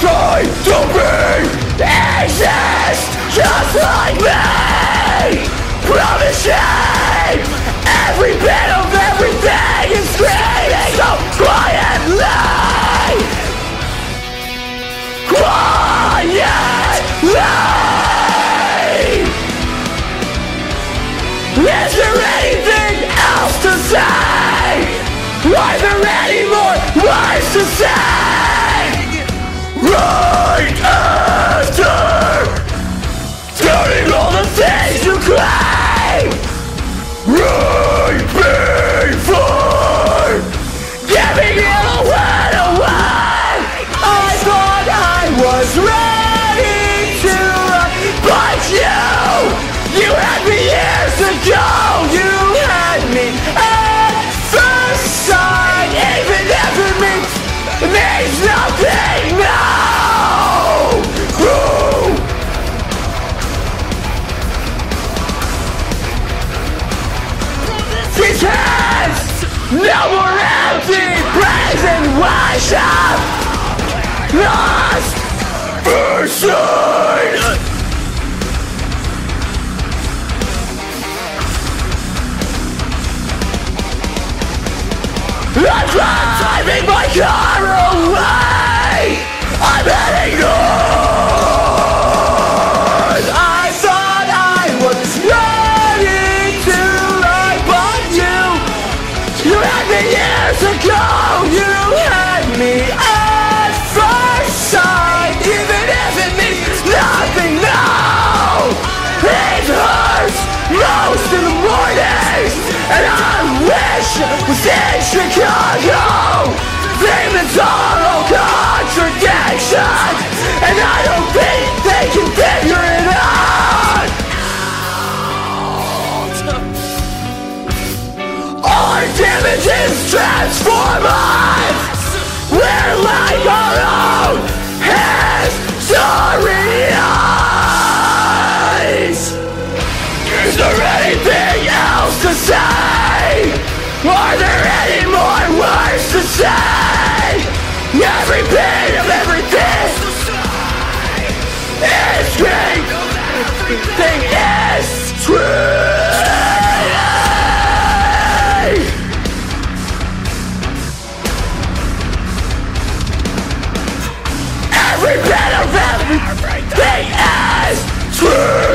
Try to be exist just like me Promising every bit of everything is screaming so quietly Quietly Is there anything else to say? Are there any more words to say? No more empty praise and worship. Lost version I'm driving my car away most in the mornings And I wish was in Chicago Demons are all contradiction And I don't think they can figure it out. Our damage is trapped Are there any more words to say? Every bit of everything is great. Everything is true. Every bit of everything is true.